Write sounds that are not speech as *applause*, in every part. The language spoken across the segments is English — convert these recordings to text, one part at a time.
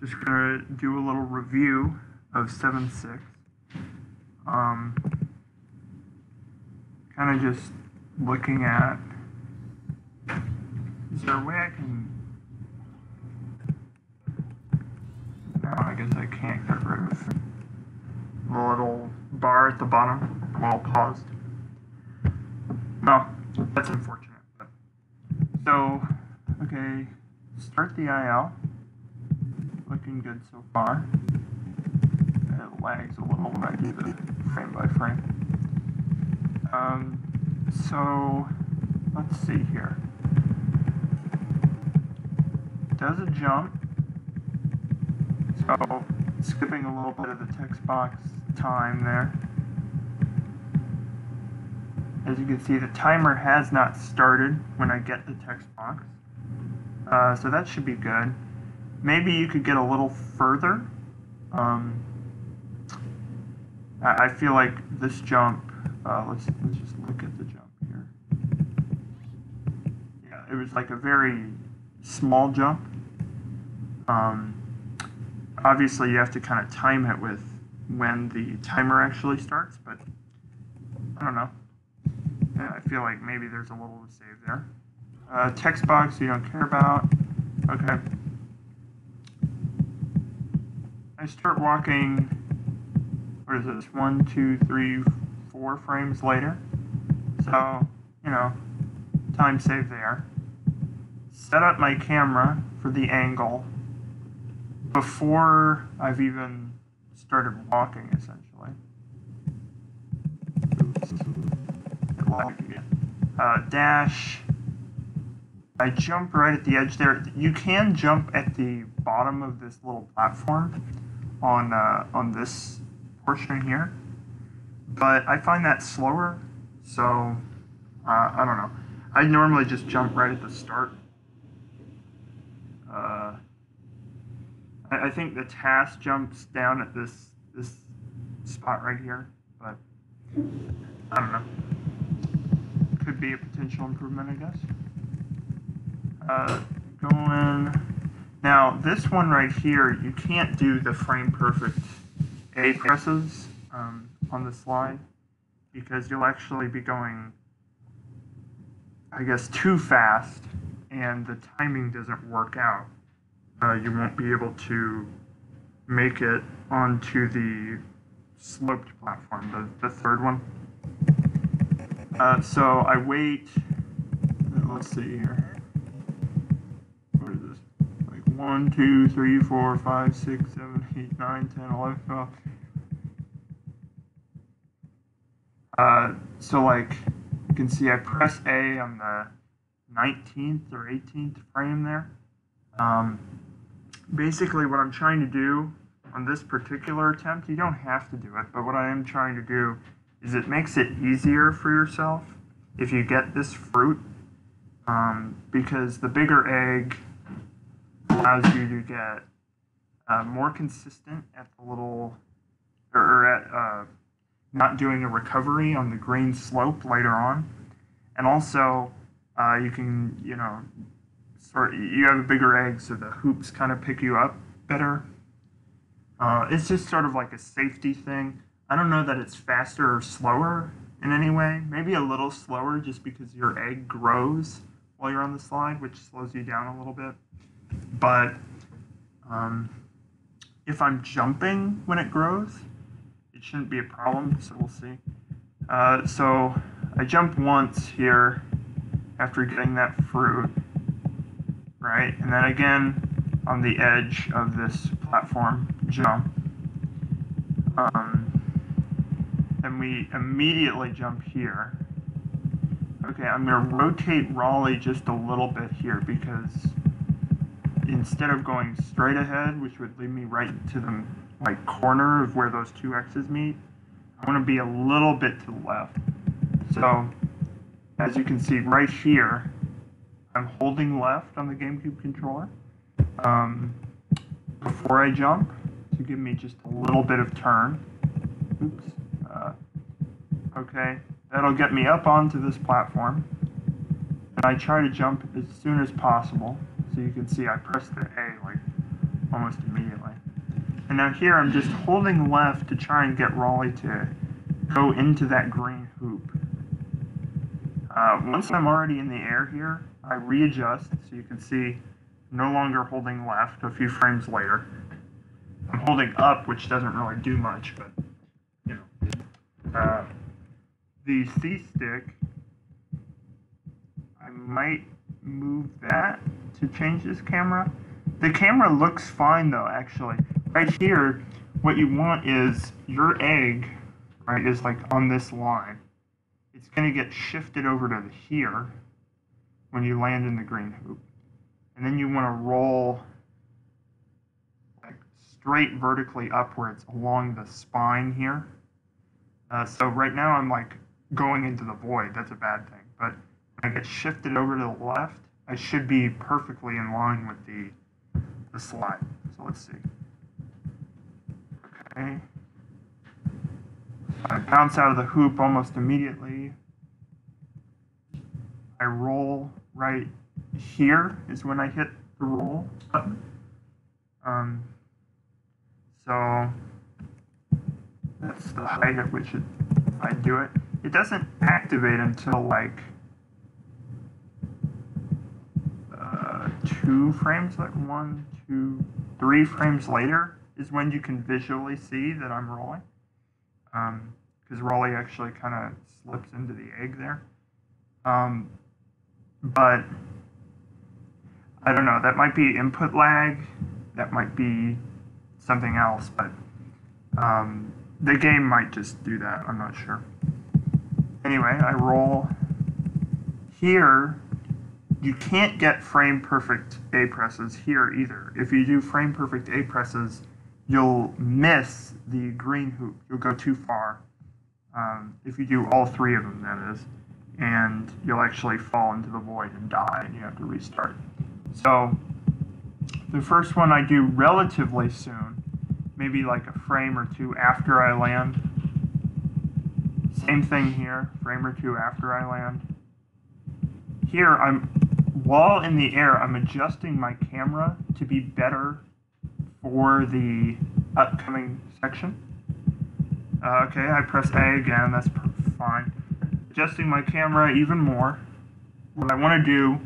just gonna do a little review of 7.6. Um, kind of just looking at, is there a way I can, no, I guess I can't get rid of the little bar at the bottom while paused. No, that's unfortunate. So, okay, start the IL. Looking good so far. It lags a little when I do the frame by frame. Um, so, let's see here. Does a jump. So, skipping a little bit of the text box time there. As you can see, the timer has not started when I get the text box. Uh, so that should be good. Maybe you could get a little further. Um, I, I feel like this jump, uh, let's, let's just look at the jump here. Yeah, it was like a very small jump. Um, obviously, you have to kind of time it with when the timer actually starts, but I don't know. Yeah, I feel like maybe there's a little to save there. Uh, text box you don't care about. Okay. I start walking, what is this, one, two, three, four frames later. So, you know, time save there. Set up my camera for the angle before I've even started walking, essentially. Uh, dash. I jump right at the edge there. You can jump at the bottom of this little platform on uh, on this portion here, but I find that slower. So uh, I don't know. I normally just jump right at the start. Uh, I, I think the TAS jumps down at this this spot right here, but I don't know. Could be a potential improvement, I guess. Uh, going now, this one right here, you can't do the frame perfect A presses um, on the slide because you'll actually be going, I guess, too fast and the timing doesn't work out. Uh, you won't be able to make it onto the sloped platform, the, the third one. Uh, so I wait, let's see here. 1, 2, 3, 4, 5, 6, 7, 8, 9, 10, 11, 12. Uh, so like, you can see I press A on the 19th or 18th frame there. Um, basically what I'm trying to do on this particular attempt, you don't have to do it, but what I am trying to do is it makes it easier for yourself if you get this fruit um, because the bigger egg allows you to get uh, more consistent at the little or at uh, not doing a recovery on the green slope later on and also uh, you can you know sort you have a bigger egg so the hoops kind of pick you up better uh, it's just sort of like a safety thing I don't know that it's faster or slower in any way. Maybe a little slower just because your egg grows while you're on the slide, which slows you down a little bit. But um, if I'm jumping when it grows, it shouldn't be a problem, so we'll see. Uh, so I jump once here after getting that fruit, right? And then again on the edge of this platform, jump. Um, and we immediately jump here. Okay, I'm going to rotate Rolly just a little bit here because instead of going straight ahead, which would lead me right to the like corner of where those two X's meet, I want to be a little bit to the left. So, as you can see right here, I'm holding left on the GameCube controller um, before I jump to give me just a little bit of turn. Oops. Uh, okay, that'll get me up onto this platform. And I try to jump as soon as possible. So you can see I press the A like almost immediately. And now here I'm just holding left to try and get Rolly to go into that green hoop. Uh, once I'm already in the air here, I readjust so you can see no longer holding left a few frames later. I'm holding up, which doesn't really do much, but you know. Uh, the C stick, I might move that to change this camera. The camera looks fine though, actually. Right here, what you want is your egg, right, is like on this line. It's going to get shifted over to here when you land in the green hoop. And then you want to roll like straight vertically upwards along the spine here. Uh, so right now I'm like going into the void. That's a bad thing. But I get shifted over to the left, I should be perfectly in line with the, the slide. So let's see. Okay. I bounce out of the hoop almost immediately. I roll right here is when I hit the roll button. Um, so that's the height at which it, I do it. It doesn't activate until like uh, two frames, like one, two, three frames later is when you can visually see that I'm rolling. Because um, Rolly actually kind of slips into the egg there. Um, but I don't know, that might be input lag, that might be something else, but um, the game might just do that, I'm not sure. Anyway, I roll here. You can't get frame perfect A presses here either. If you do frame perfect A presses, you'll miss the green hoop. You'll go too far. Um, if you do all three of them, that is. And you'll actually fall into the void and die, and you have to restart. So the first one I do relatively soon, maybe like a frame or two after I land. Same thing here, frame or two after I land. Here, I'm while in the air, I'm adjusting my camera to be better for the upcoming section. Uh, okay, I press A again, that's fine. Adjusting my camera even more. What I want to do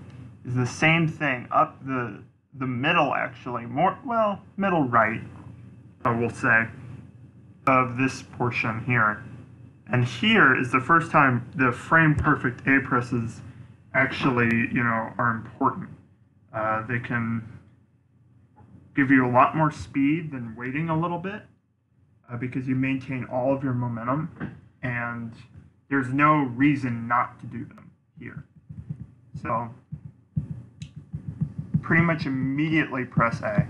is the same thing up the the middle actually, more well, middle right, I will say, of this portion here. And here is the first time the frame perfect A presses actually, you know, are important. Uh, they can give you a lot more speed than waiting a little bit uh, because you maintain all of your momentum and there's no reason not to do them here. So pretty much immediately press A.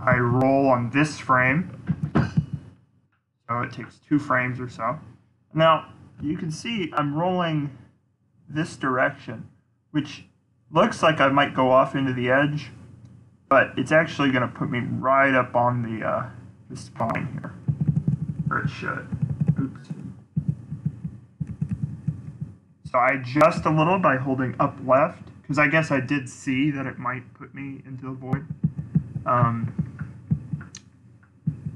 I roll on this frame, so it takes two frames or so. Now, you can see I'm rolling this direction, which looks like I might go off into the edge, but it's actually going to put me right up on the, uh, the spine here, or it should. Oops. So I adjust a little by holding up left, because I guess I did see that it might put me into the void. Um,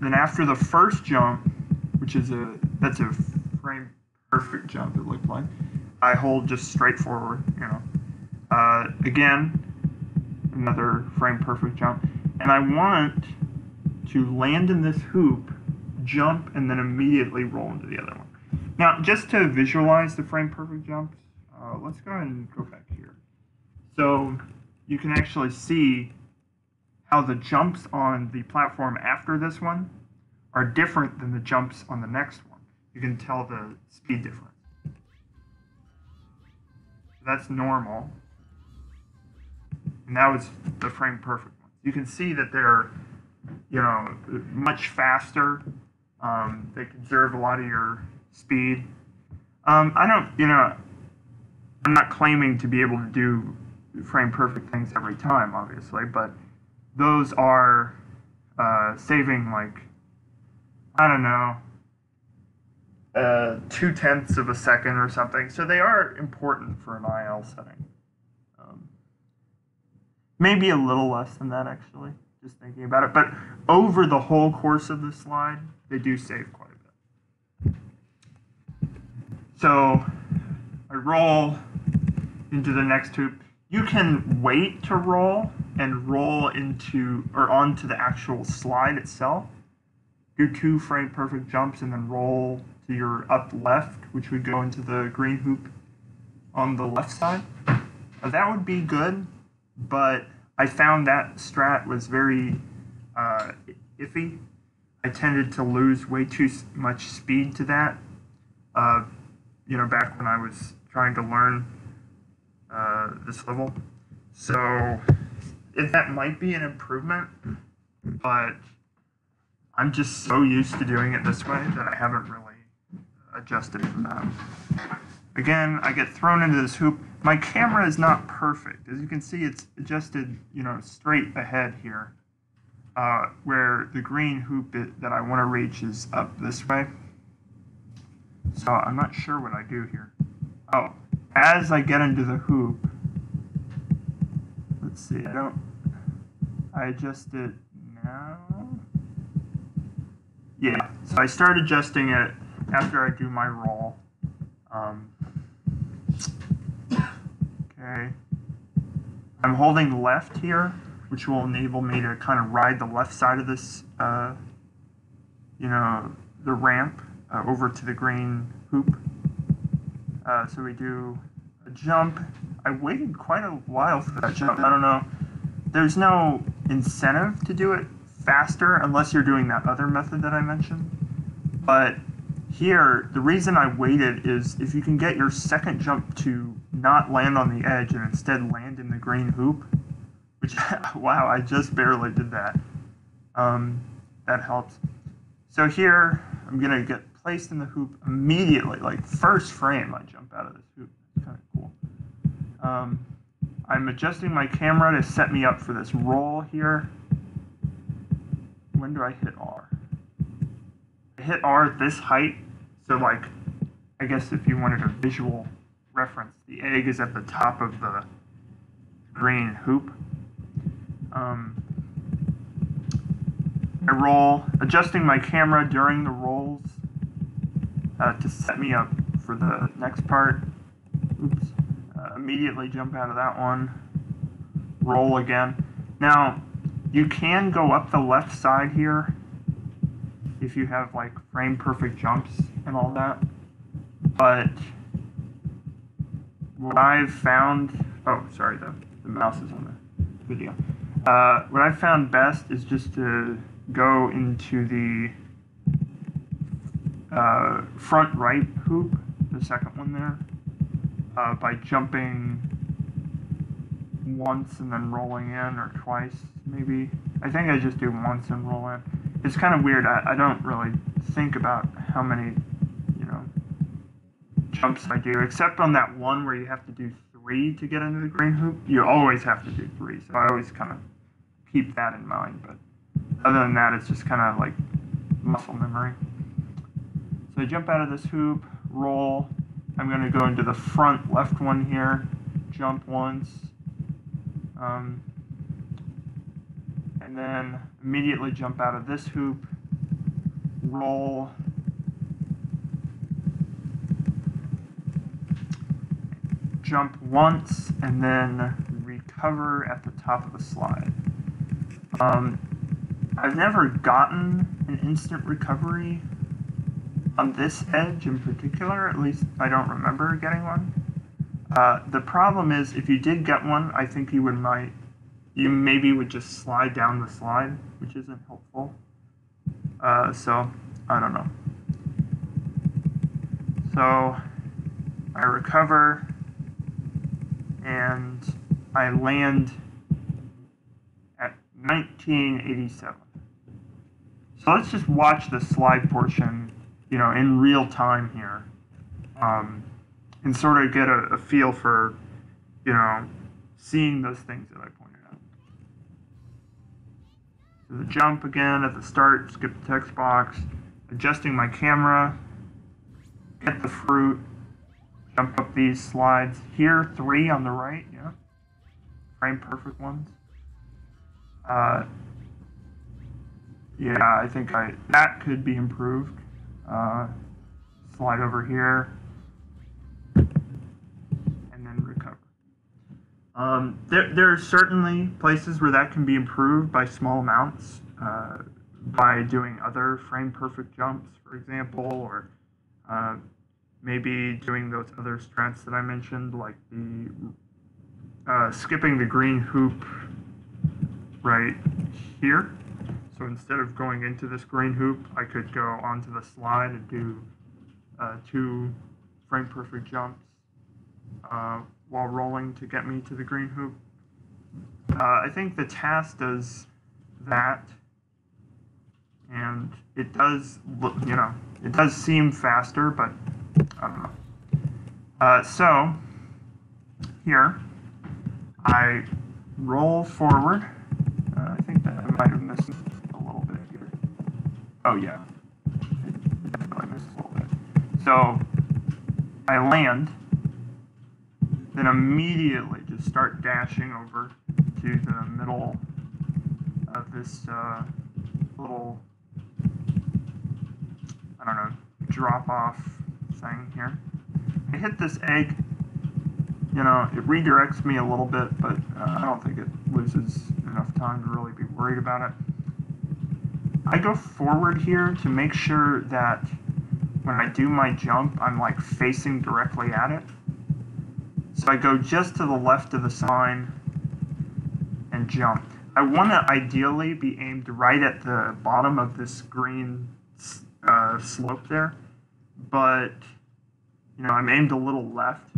then after the first jump, which is a that's a frame perfect jump it looked like, I hold just straight forward, you know. Uh, again, another frame perfect jump, and I want to land in this hoop, jump, and then immediately roll into the other one. Now, just to visualize the frame perfect jumps, uh, let's go ahead and go back here. So you can actually see how the jumps on the platform after this one are different than the jumps on the next one. You can tell the speed difference. That's normal. And that was the frame perfect one. You can see that they're, you know, much faster. Um, they conserve a lot of your speed. Um, I don't, you know, I'm not claiming to be able to do frame perfect things every time, obviously, but those are uh, saving like I don't know uh, two tenths of a second or something. So they are important for an IL setting. Um, maybe a little less than that actually, just thinking about it. But over the whole course of the slide, they do save quite a bit. So I roll into the next hoop. You can wait to roll and roll into or onto the actual slide itself. Do two frame perfect jumps and then roll to your up left, which would go into the green hoop on the left side. Uh, that would be good, but I found that strat was very uh, iffy. I tended to lose way too much speed to that. Uh, you know, back when I was trying to learn uh, this level. So if that might be an improvement, but I'm just so used to doing it this way that I haven't really adjusted for that. Again, I get thrown into this hoop. My camera is not perfect. As you can see, it's adjusted, you know, straight ahead here, uh, where the green hoop that I want to reach is up this way. So I'm not sure what I do here. Oh, as I get into the hoop, let's see, I don't, I adjust it now. Yeah, so I start adjusting it after I do my roll. Um, okay. I'm holding left here, which will enable me to kind of ride the left side of this, uh, you know, the ramp uh, over to the green hoop. Uh, so we do a jump. I waited quite a while for that jump. I don't know. There's no incentive to do it faster unless you're doing that other method that I mentioned. But here, the reason I waited is if you can get your second jump to not land on the edge and instead land in the green hoop, which, *laughs* wow, I just barely did that. Um, that helps. So here, I'm going to get placed in the hoop immediately, like first frame, I jump out of this hoop. It's kind of cool. Um, I'm adjusting my camera to set me up for this roll here. When do I hit R? Hit R this height, so like, I guess if you wanted a visual reference, the egg is at the top of the green hoop. Um, I roll, adjusting my camera during the rolls uh, to set me up for the next part. Oops. Uh, immediately jump out of that one. Roll again. Now, you can go up the left side here if you have like frame perfect jumps and all that. But what I've found, oh, sorry, the, the mouse is on the video. Uh, what I found best is just to go into the uh, front right hoop, the second one there, uh, by jumping once and then rolling in, or twice maybe. I think I just do once and roll in. It's kind of weird. I, I don't really think about how many, you know, jumps I do, except on that one where you have to do three to get into the green hoop. You always have to do three, so I always kind of keep that in mind. But other than that, it's just kind of like muscle memory. So I jump out of this hoop, roll. I'm going to go into the front left one here, jump once, um, and then immediately jump out of this hoop, roll, jump once, and then recover at the top of the slide. Um, I've never gotten an instant recovery on this edge in particular, at least I don't remember getting one. Uh, the problem is, if you did get one, I think you would might, you maybe would just slide down the slide, which isn't helpful. Uh, so, I don't know. So, I recover, and I land at 1987. So let's just watch the slide portion you know, in real time here, um, and sort of get a, a feel for, you know, seeing those things that I. The jump again at the start, skip the text box, adjusting my camera, get the fruit, jump up these slides. Here, three on the right, yeah. Frame perfect ones. Uh, yeah, I think I that could be improved. Uh, slide over here and then recover. Um, there, there are certainly places where that can be improved by small amounts, uh, by doing other frame perfect jumps, for example, or uh, maybe doing those other strats that I mentioned, like the uh, skipping the green hoop right here. So instead of going into this green hoop, I could go onto the slide and do uh, two frame perfect jumps uh, while rolling to get me to the green hoop. Uh, I think the TAS does that, and it does, look, you know, it does seem faster, but I don't know. Uh, so here, I roll forward. Uh, I think that I might have missed a little bit here. Oh yeah, definitely missed a little bit. So I land, then immediately just start dashing over to the middle of this uh, little, I don't know, drop off thing here. I hit this egg, you know, it redirects me a little bit, but uh, I don't think it loses enough time to really be worried about it. I go forward here to make sure that when I do my jump, I'm like facing directly at it. So I go just to the left of the sign and jump. I want to ideally be aimed right at the bottom of this green uh, slope there, but you know I'm aimed a little left,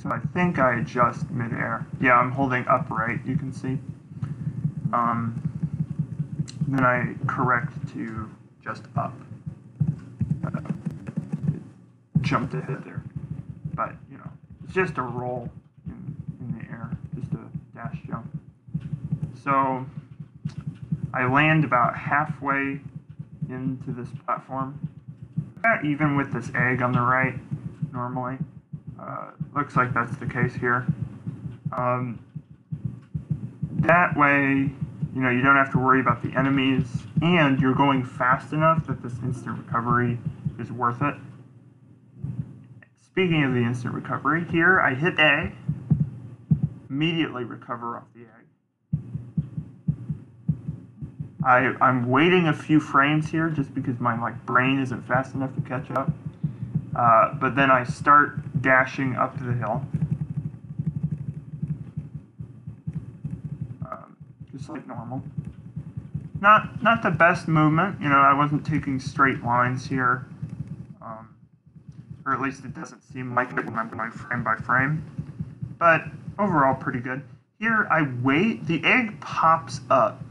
so I think I adjust midair. Yeah, I'm holding upright. You can see. Um, then I correct to just up. Uh, jumped ahead there, but you know it's just a roll in, in the air, just a dash jump. So I land about halfway into this platform, even with this egg on the right, normally. Uh, looks like that's the case here. Um, that way, you know, you don't have to worry about the enemies, and you're going fast enough that this instant recovery is worth it. Speaking of the instant recovery, here I hit A, immediately recover off the egg. I, I'm waiting a few frames here just because my like brain isn't fast enough to catch up. Uh, but then I start dashing up to the hill. Um, just like normal. Not not the best movement, you know, I wasn't taking straight lines here. Or at least it doesn't seem like it when I'm going frame by frame. But overall pretty good. Here I wait, the egg pops up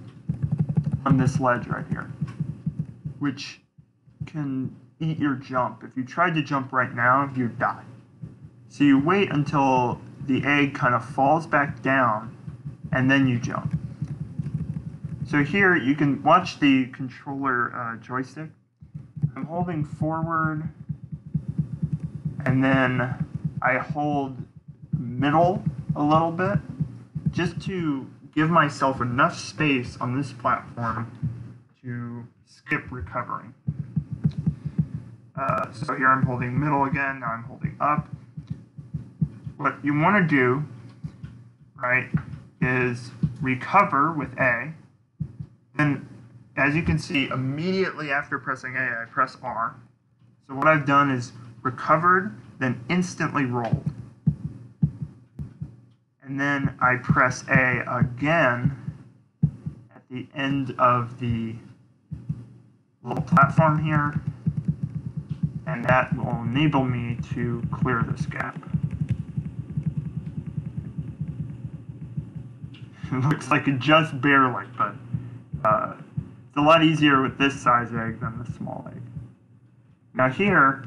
on this ledge right here, which can eat your jump. If you tried to jump right now, you'd die. So you wait until the egg kind of falls back down, and then you jump. So here you can watch the controller uh, joystick. I'm holding forward, and then I hold middle a little bit, just to give myself enough space on this platform to skip recovering. Uh, so here I'm holding middle again, now I'm holding up. What you want to do, right, is recover with A. Then, as you can see, immediately after pressing A, I press R. So what I've done is recovered, then instantly rolled. And then I press A again at the end of the little platform here, and that will enable me to clear this gap. *laughs* It looks like it just barely, but uh, it's a lot easier with this size egg than the small egg. Now here,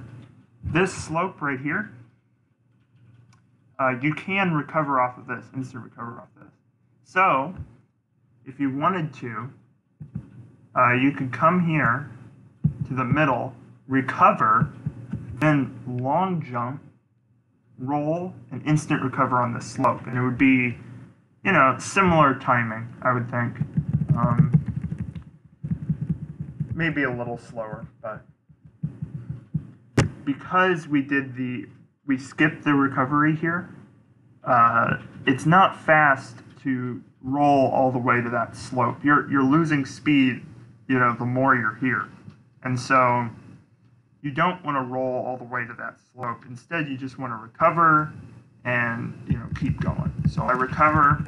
this slope right here, uh, you can recover off of this, instant recover off this. So, if you wanted to, uh, you could come here to the middle, recover, then long jump, roll, and instant recover on the slope. And it would be, you know, similar timing, I would think. Um, maybe a little slower, but because we did the we skipped the recovery here, uh, it's not fast to roll all the way to that slope. You're you're losing speed, you know, the more you're here, and so you don't want to roll all the way to that slope. Instead, you just want to recover and you know keep going. So I recover.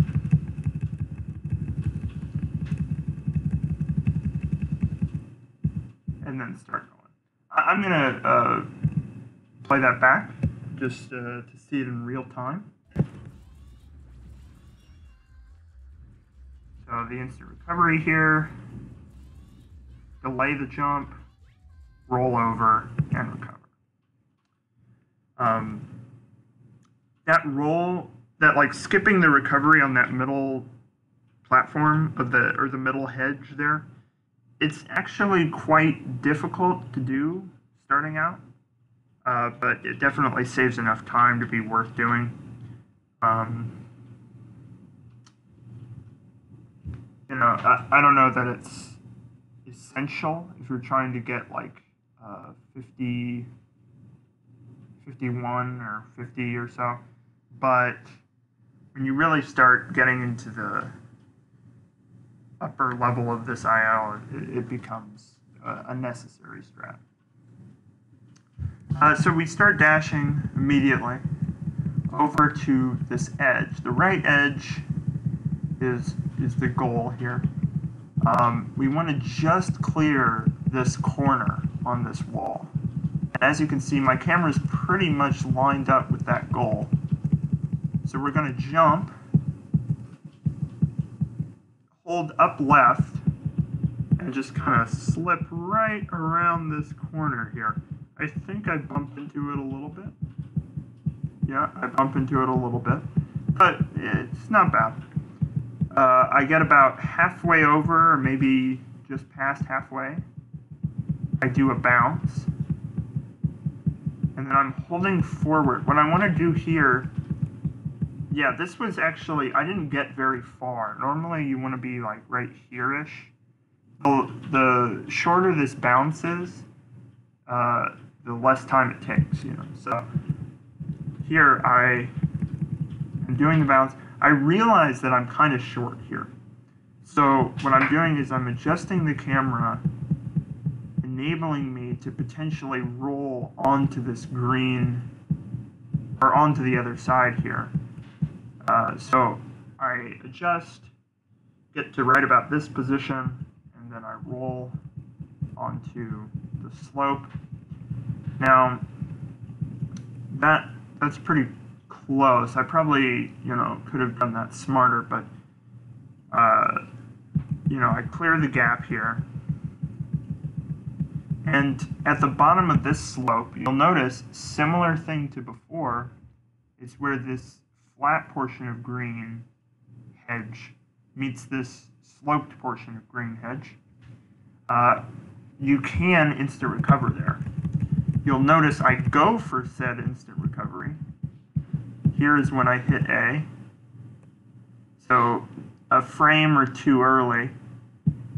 And then start I'm gonna uh, play that back just uh, to see it in real time. So the instant recovery here, delay the jump, roll over, and recover. Um, that roll, that like skipping the recovery on that middle platform of the or the middle hedge there, it's actually quite difficult to do starting out, uh, but it definitely saves enough time to be worth doing. Um, you know, I, I don't know that it's essential if you're trying to get like uh, 50, 51 or 50 or so. But when you really start getting into the upper level of this IL, it, it becomes a, a necessary strat. Uh, so we start dashing immediately over to this edge. The right edge is is the goal here. Um, we want to just clear this corner on this wall. And as you can see, my camera is pretty much lined up with that goal. So we're going to jump, hold up left, and just kind of slip right around this corner here. I think I bumped into it a little bit. Yeah, I bump into it a little bit, but it's not bad. Uh, I get about halfway over, or maybe just past halfway. I do a bounce. And then I'm holding forward. What I want to do here, yeah, this was actually, I didn't get very far. Normally you want to be like right here-ish. The, the shorter this bounce is, uh, the less time it takes, you know. So here I am doing the bounce. I realize that I'm kind of short here. So what I'm doing is I'm adjusting the camera, enabling me to potentially roll onto this green, or onto the other side here. Uh, so I adjust, get to right about this position, and then I roll onto the slope. Now, that that's pretty close. I probably, you know, could have done that smarter, but, uh, you know, I clear the gap here. And at the bottom of this slope, you'll notice, similar thing to before, is where this flat portion of green hedge meets this sloped portion of green hedge. Uh, you can instant recover there. You'll notice I go for said instant recovery, here is when I hit A. So a frame or two early,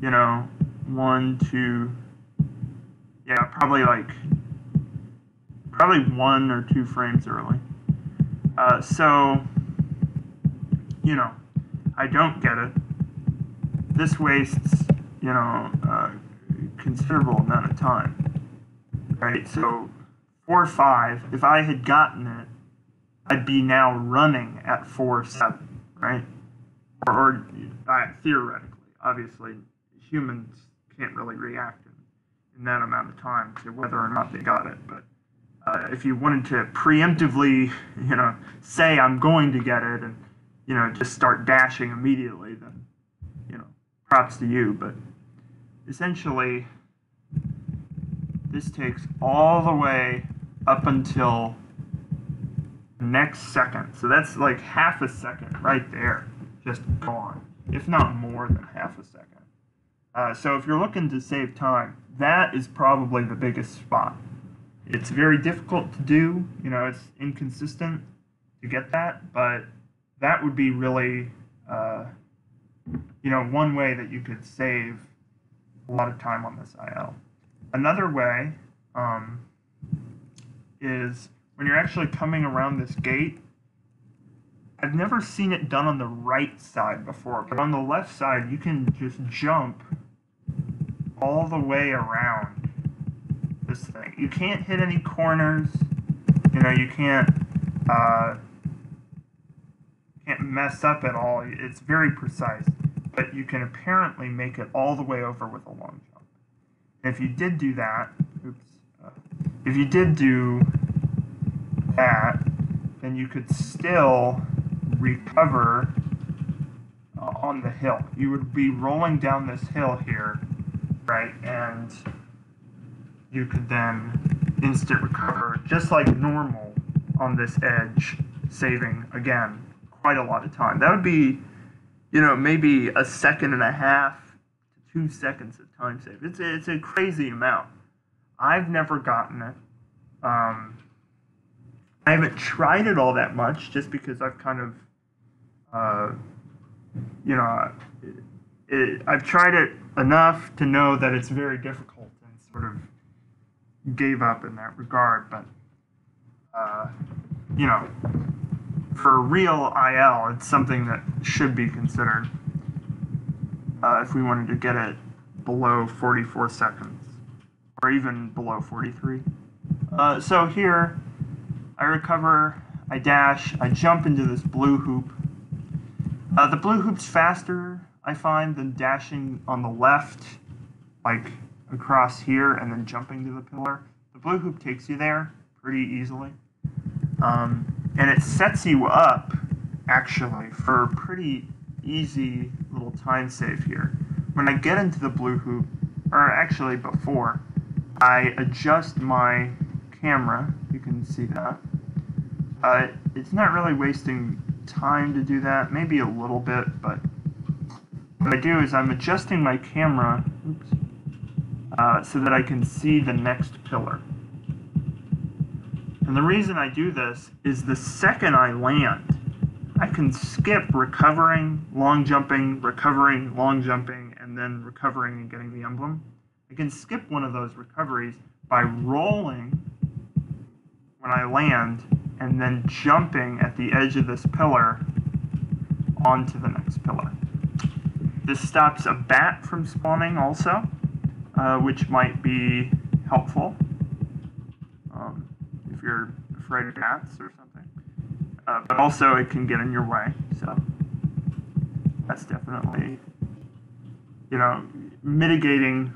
you know, one, two, yeah, probably like, probably one or two frames early. Uh, so, you know, I don't get it. This wastes, you know, a considerable amount of time, right? So, four, five, if I had gotten it, I'd be now running at four seven, right? Or, or uh, theoretically, obviously, humans can't really react in, in, that amount of time to whether or not they got it. But uh, if you wanted to preemptively, you know, say I'm going to get it, and you know, just start dashing immediately, then you know, props to you. But essentially, this takes all the way up until next second. So that's like half a second right there, just gone, if not more than half a second. Uh, so if you're looking to save time, that is probably the biggest spot. It's very difficult to do, you know, it's inconsistent to get that, but that would be really uh, you know, one way that you could save a lot of time on this IL. Another way um, is when you're actually coming around this gate. I've never seen it done on the right side before, but on the left side, you can just jump all the way around You can't hit any corners. You know, you can't uh, can't mess up at all. It's very precise, but you can apparently make it all the way over with a long jump. And if you did do that, oops, uh, if you did do that, then you could still recover uh, on the hill. You would be rolling down this hill here, right, and you could then instant recover just like normal on this edge, saving again quite a lot of time. That would be, you know, maybe a second and a half to two seconds of time save. It's a, it's a crazy amount. I've never gotten it. Um, I haven't tried it all that much just because I've kind of, uh, you know, it, it, I've tried it enough to know that it's very difficult and sort of gave up in that regard. But, uh, you know, for real IL, it's something that should be considered uh, if we wanted to get it below 44 seconds or even below 43. Uh, so here, I recover, I dash, I jump into this blue hoop. Uh, the blue hoop's faster, I find, than dashing on the left, like across here and then jumping to the pillar. The blue hoop takes you there pretty easily. Um, and it sets you up actually for a pretty easy little time save here. When I get into the blue hoop, or actually before, I adjust my camera. You can see that. Uh, it's not really wasting time to do that, maybe a little bit, but what I do is I'm adjusting my camera oops, uh, so that I can see the next pillar. And the reason I do this is the second I land, I can skip recovering, long jumping, recovering, long jumping, and then recovering and getting the emblem. I can skip one of those recoveries by rolling when I land and then jumping at the edge of this pillar onto the next pillar. This stops a bat from spawning also, uh, which might be helpful um, if you're afraid of bats or something. Uh, but also, it can get in your way. So that's definitely, you know, mitigating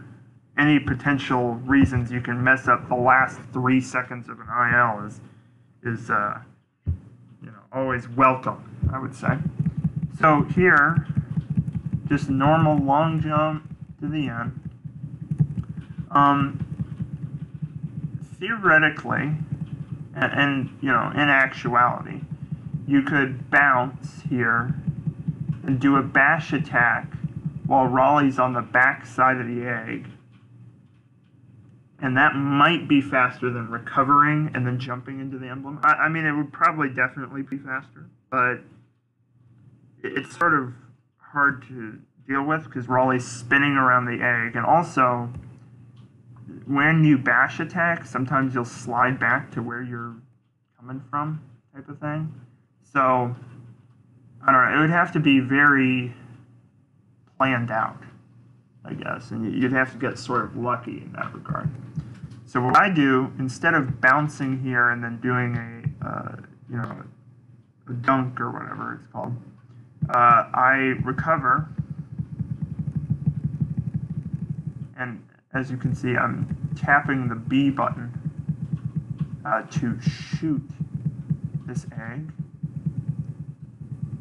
any potential reasons you can mess up the last three seconds of an IL is is uh, you know always welcome. I would say. So here, just normal long jump to the end. Um, theoretically, and, and you know, in actuality, you could bounce here and do a bash attack while Rolly's on the back side of the egg. And that might be faster than recovering and then jumping into the emblem. I, I mean, it would probably definitely be faster, but it's sort of hard to deal with because Rolly's spinning around the egg. And also, when you bash attack, sometimes you'll slide back to where you're coming from, type of thing. So, I don't know, it would have to be very planned out, I guess, and you'd have to get sort of lucky in that regard. So what I do, instead of bouncing here and then doing a, uh, you know, a dunk or whatever it's called, uh, I recover and as you can see, I'm tapping the B button uh, to shoot this egg.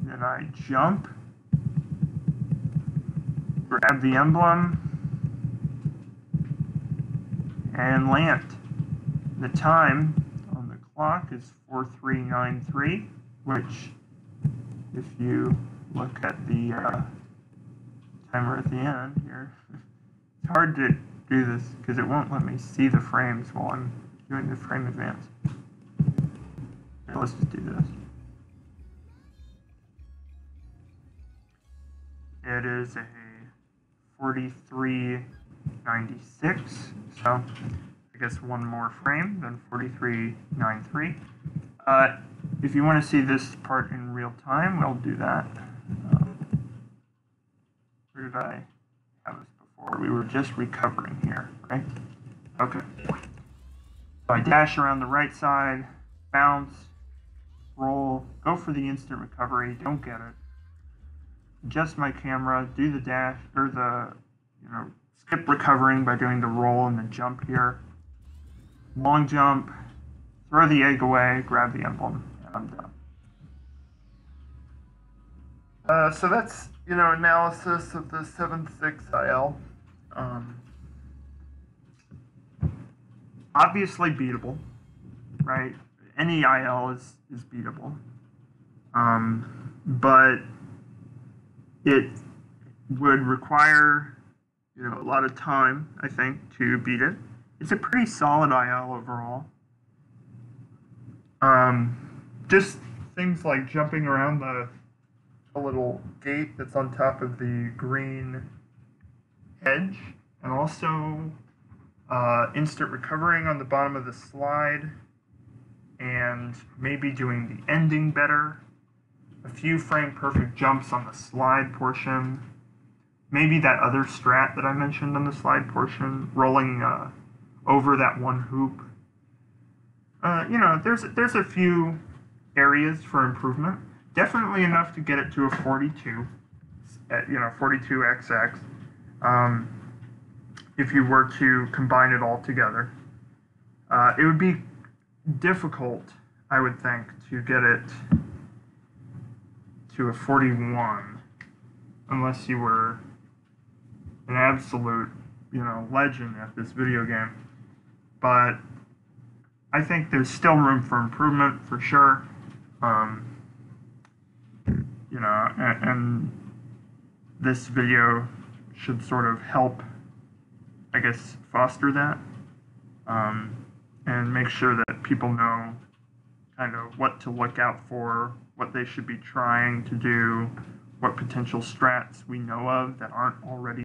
Then I jump, grab the emblem, and land. The time on the clock is 4393, which, if you look at the uh, timer at the end here, *laughs* it's hard to do this because it won't let me see the frames while I'm doing the frame advance. let's just do this. it is a 4396. So I guess one more frame than 4393. Uh, if you want to see this part in real time, we'll do that. Um, where did I have this? We were just recovering here, right? Okay. So I dash around the right side, bounce, roll, go for the instant recovery, don't get it. Adjust my camera, do the dash, or the, you know, skip recovering by doing the roll and the jump here. Long jump, throw the egg away, grab the emblem, and I'm done. Uh, so that's, you know, analysis of the 7.6 IL. Um, obviously beatable, right? Any IL is, is beatable. Um, but it would require, you know, a lot of time, I think, to beat it. It's a pretty solid IL overall. Um, just things like jumping around the a little gate that's on top of the green edge, and also uh, instant recovering on the bottom of the slide, and maybe doing the ending better. A few frame perfect jumps on the slide portion. Maybe that other strat that I mentioned on the slide portion, rolling uh, over that one hoop. Uh, you know, there's there's a few areas for improvement. Definitely enough to get it to a 42, at, you know, 42xx. Um, if you were to combine it all together, uh, it would be difficult, I would think, to get it to a 41 unless you were an absolute, you know, legend at this video game. But I think there's still room for improvement for sure. Um, you know, and, and this video should sort of help, I guess, foster that um, and make sure that people know kind of what to look out for, what they should be trying to do, what potential strats we know of that aren't already